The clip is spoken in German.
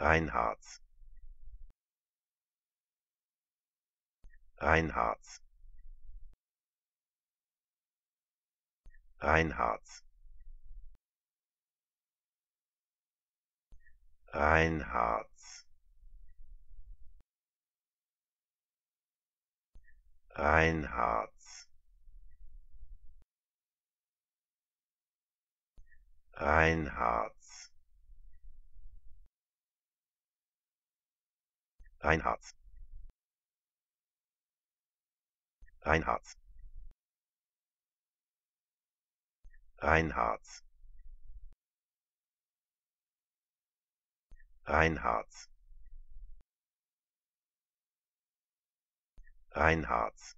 Reinhards. Reinhards. Reinhards. Reinhards. Reinhards. Reinhards. Reinhardt. Reinhardt. Reinhardt. Reinhardt. Reinhardt